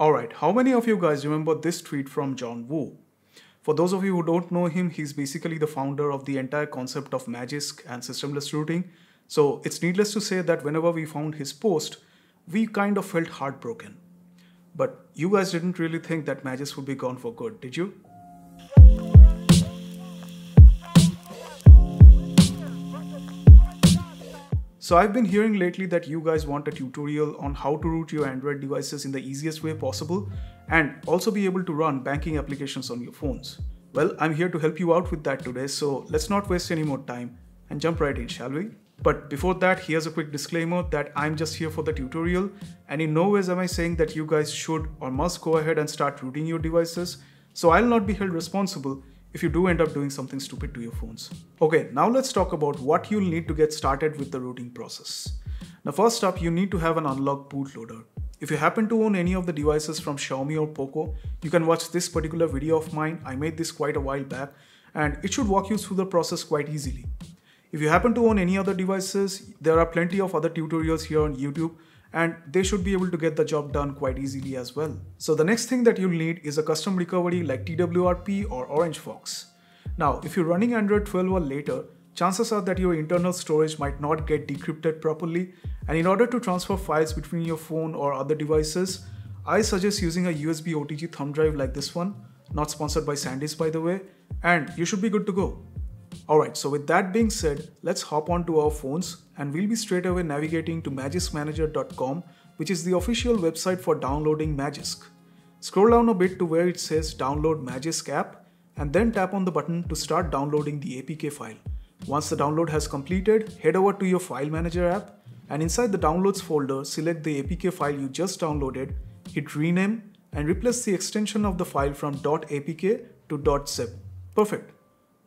Alright, how many of you guys remember this tweet from John Wu? For those of you who don't know him, he's basically the founder of the entire concept of Magisk and systemless rooting. So it's needless to say that whenever we found his post, we kind of felt heartbroken. But you guys didn't really think that Magisk would be gone for good, did you? So I've been hearing lately that you guys want a tutorial on how to root your Android devices in the easiest way possible and also be able to run banking applications on your phones. Well, I'm here to help you out with that today, so let's not waste any more time and jump right in, shall we? But before that, here's a quick disclaimer that I'm just here for the tutorial and in no ways am I saying that you guys should or must go ahead and start rooting your devices. So I'll not be held responsible if you do end up doing something stupid to your phones. Okay, now let's talk about what you'll need to get started with the rooting process. Now first up, you need to have an unlocked bootloader. If you happen to own any of the devices from Xiaomi or Poco, you can watch this particular video of mine. I made this quite a while back and it should walk you through the process quite easily. If you happen to own any other devices, there are plenty of other tutorials here on YouTube and they should be able to get the job done quite easily as well. So the next thing that you'll need is a custom recovery like TWRP or OrangeFox. Now, if you're running Android 12 or later, chances are that your internal storage might not get decrypted properly and in order to transfer files between your phone or other devices, I suggest using a USB OTG thumb drive like this one, not sponsored by SanDisk by the way, and you should be good to go. Alright, so with that being said, let's hop on to our phones and we'll be straight away navigating to magiskmanager.com which is the official website for downloading Magisk. Scroll down a bit to where it says download Magisk app and then tap on the button to start downloading the APK file. Once the download has completed, head over to your file manager app and inside the downloads folder, select the APK file you just downloaded, hit rename and replace the extension of the file from .apk to .zip. Perfect.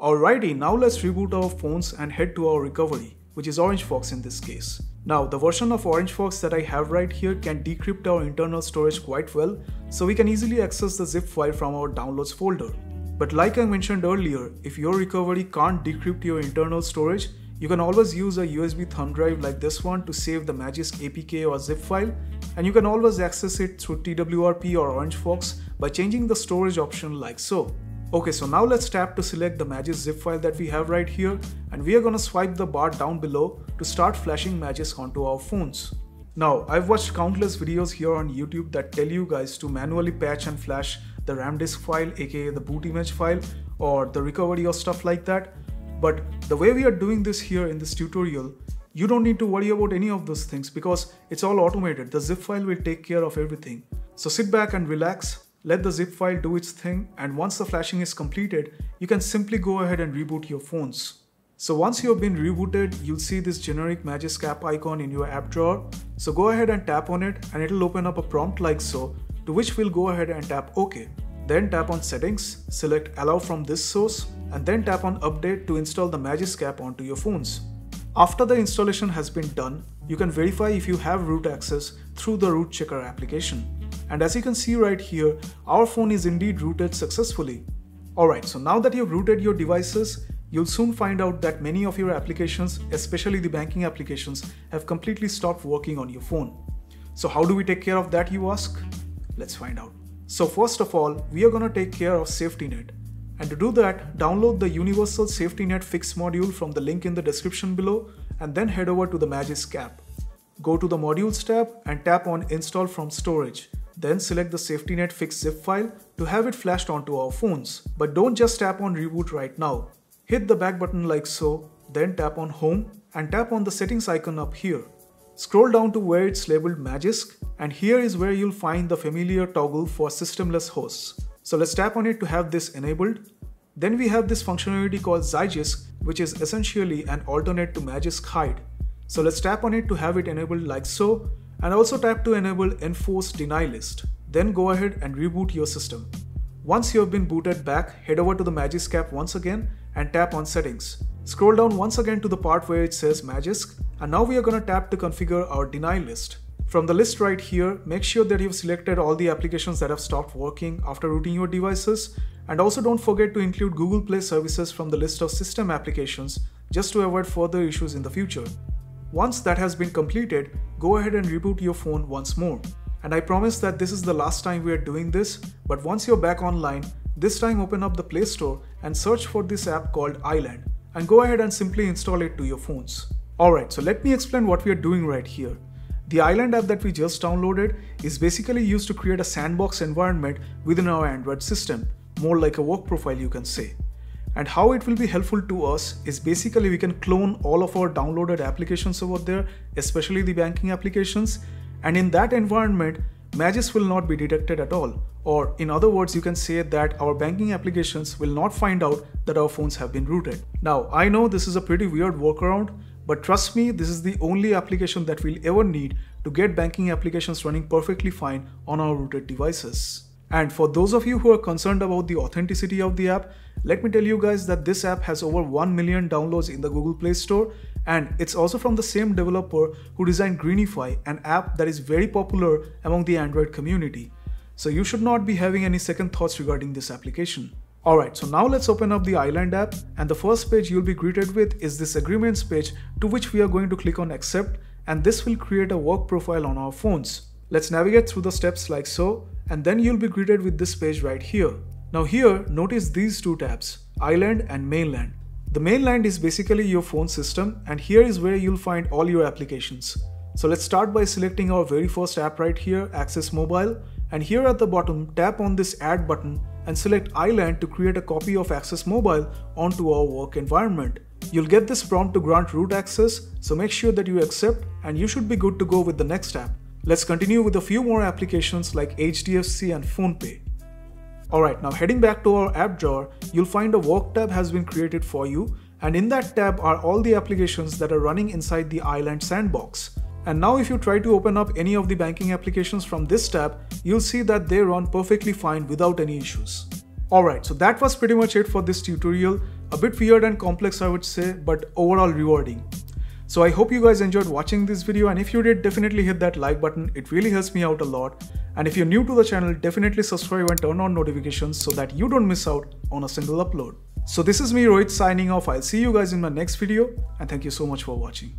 Alrighty, now let's reboot our phones and head to our recovery, which is OrangeFox in this case. Now, the version of OrangeFox that I have right here can decrypt our internal storage quite well, so we can easily access the zip file from our downloads folder. But like I mentioned earlier, if your recovery can't decrypt your internal storage, you can always use a USB thumb drive like this one to save the Magisk APK or zip file, and you can always access it through TWRP or OrangeFox by changing the storage option like so. Okay, so now let's tap to select the Magisk zip file that we have right here and we are gonna swipe the bar down below to start flashing Magisk onto our phones. Now, I've watched countless videos here on YouTube that tell you guys to manually patch and flash the RAM disk file aka the boot image file or the recovery or stuff like that. But the way we are doing this here in this tutorial, you don't need to worry about any of those things because it's all automated. The zip file will take care of everything. So sit back and relax, let the zip file do its thing and once the flashing is completed, you can simply go ahead and reboot your phones. So once you have been rebooted, you'll see this generic Magisk app icon in your app drawer. So go ahead and tap on it and it'll open up a prompt like so, to which we'll go ahead and tap OK. Then tap on settings, select allow from this source and then tap on update to install the Magisk app onto your phones. After the installation has been done, you can verify if you have root access through the root checker application. And as you can see right here, our phone is indeed rooted successfully. Alright, so now that you've rooted your devices, you'll soon find out that many of your applications, especially the banking applications, have completely stopped working on your phone. So how do we take care of that you ask? Let's find out. So first of all, we are gonna take care of SafetyNet. And to do that, download the Universal Safety Net Fix module from the link in the description below and then head over to the Magisk app. Go to the Modules tab and tap on Install from Storage. Then select the SafetyNet Fix zip file to have it flashed onto our phones. But don't just tap on reboot right now. Hit the back button like so, then tap on home and tap on the settings icon up here. Scroll down to where it's labeled Magisk and here is where you'll find the familiar toggle for systemless hosts. So let's tap on it to have this enabled. Then we have this functionality called Zygisk which is essentially an alternate to Magisk Hide. So let's tap on it to have it enabled like so and also tap to enable enforce deny list. Then go ahead and reboot your system. Once you have been booted back, head over to the Magisk app once again and tap on settings. Scroll down once again to the part where it says Magisk and now we are going to tap to configure our deny list. From the list right here, make sure that you've selected all the applications that have stopped working after rooting your devices and also don't forget to include Google Play services from the list of system applications just to avoid further issues in the future. Once that has been completed, go ahead and reboot your phone once more. And I promise that this is the last time we are doing this, but once you're back online, this time open up the Play Store and search for this app called Island and go ahead and simply install it to your phones. Alright, so let me explain what we are doing right here. The Island app that we just downloaded is basically used to create a sandbox environment within our Android system, more like a work profile you can say. And how it will be helpful to us is basically we can clone all of our downloaded applications over there, especially the banking applications. And in that environment, Magisk will not be detected at all. Or in other words, you can say that our banking applications will not find out that our phones have been rooted. Now, I know this is a pretty weird workaround, but trust me, this is the only application that we'll ever need to get banking applications running perfectly fine on our rooted devices. And for those of you who are concerned about the authenticity of the app, let me tell you guys that this app has over 1 million downloads in the Google Play Store and it's also from the same developer who designed Greenify, an app that is very popular among the Android community. So you should not be having any second thoughts regarding this application. Alright, so now let's open up the Island app and the first page you'll be greeted with is this agreements page to which we are going to click on accept and this will create a work profile on our phones. Let's navigate through the steps like so and then you'll be greeted with this page right here. Now here, notice these two tabs, Island and Mainland. The mainland is basically your phone system and here is where you'll find all your applications. So let's start by selecting our very first app right here, Axis Mobile and here at the bottom tap on this add button and select Island to create a copy of Axis Mobile onto our work environment. You'll get this prompt to grant root access, so make sure that you accept and you should be good to go with the next app. Let's continue with a few more applications like HDFC and PhonePe. Alright, now heading back to our app drawer, you'll find a work tab has been created for you and in that tab are all the applications that are running inside the Island sandbox. And now if you try to open up any of the banking applications from this tab, you'll see that they run perfectly fine without any issues. Alright, so that was pretty much it for this tutorial. A bit weird and complex I would say, but overall rewarding. So I hope you guys enjoyed watching this video and if you did, definitely hit that like button, it really helps me out a lot. And if you're new to the channel, definitely subscribe and turn on notifications so that you don't miss out on a single upload. So this is me Rohit signing off, I'll see you guys in my next video and thank you so much for watching.